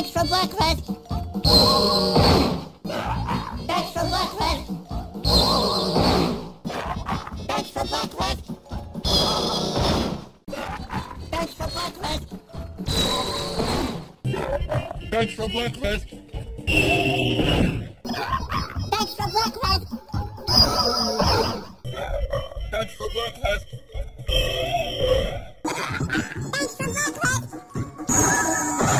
Thanks for breakfast. Thanks for breakfast. Thanks for breakfast. Thanks for breakfast. Thanks for breakfast. Thanks for breakfast. Thanks for breakfast.